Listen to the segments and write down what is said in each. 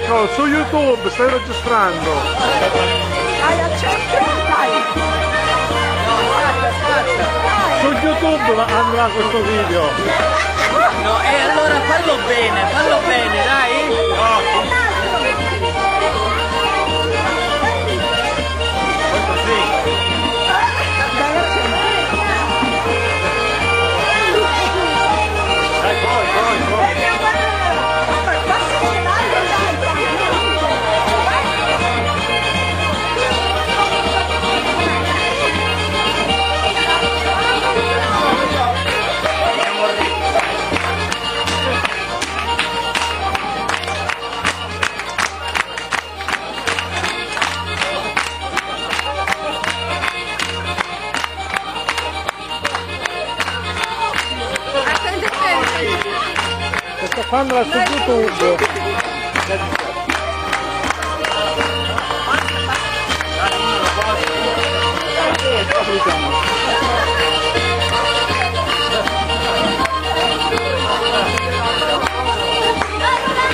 su YouTube, stai registrando. Hai? Dai. Su YouTube andrà questo video. No, e allora fallo bene, fallo bene, dai. Sto fandola su YouTube.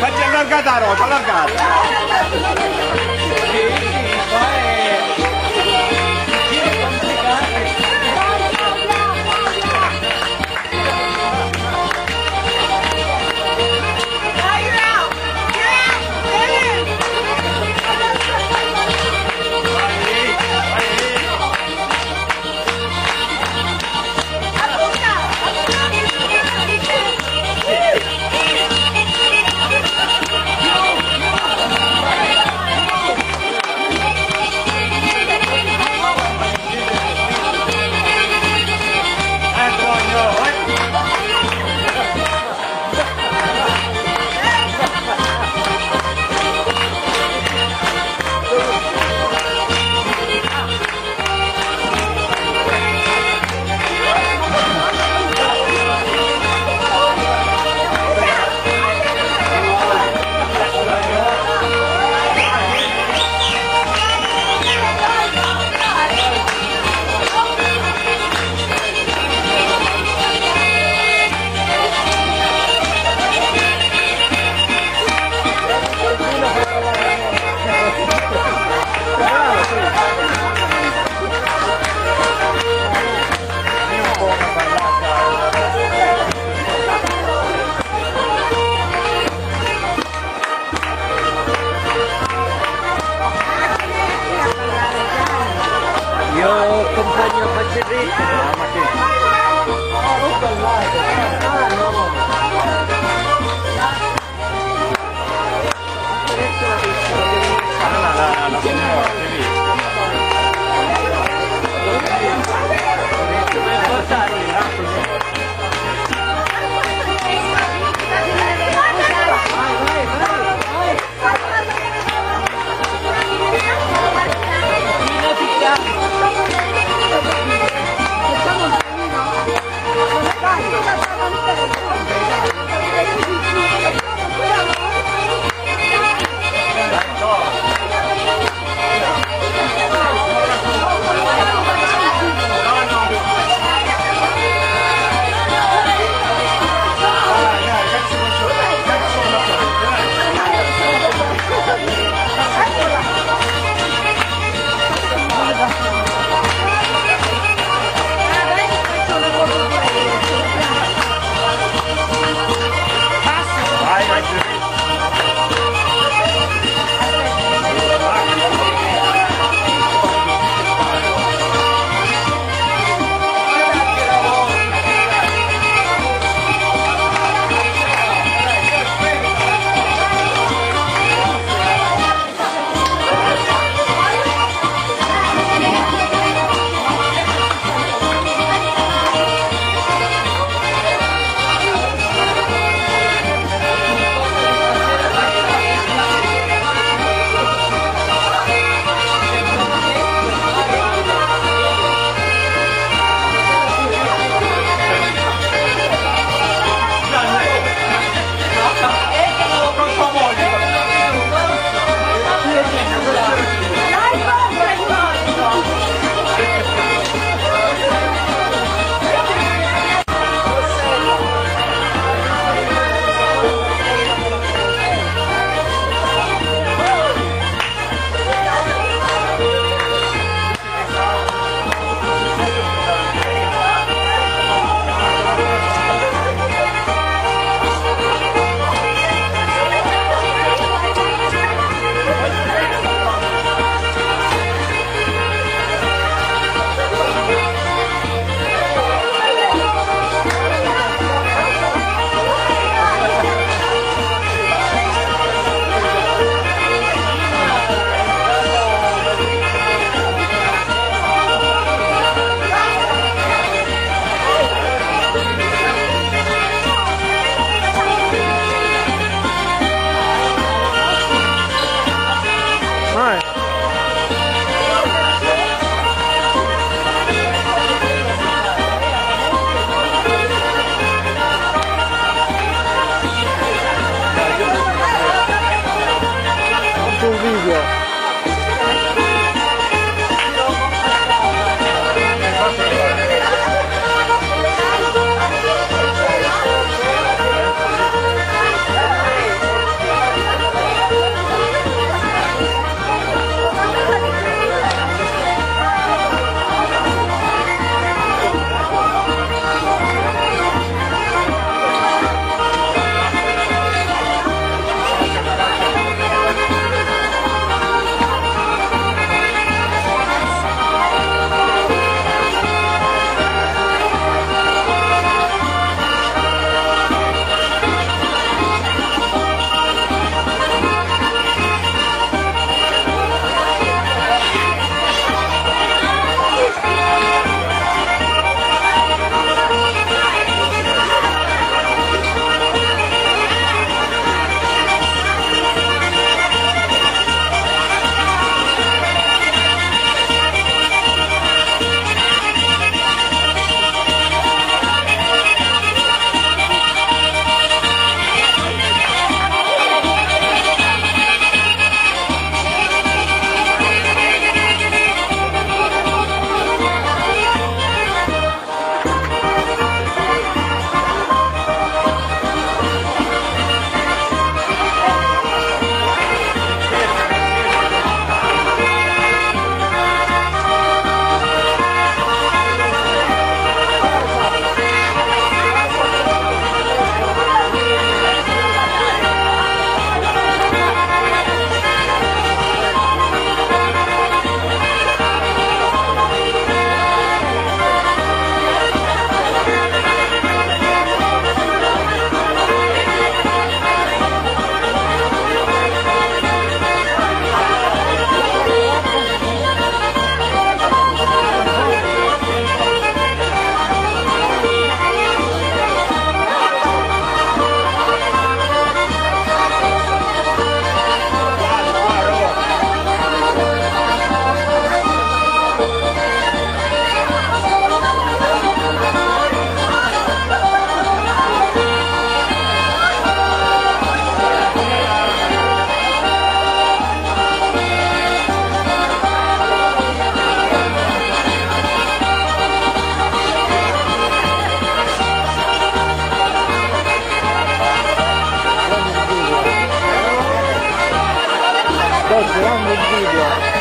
Facci allargata la rota, allargata. Bolivia.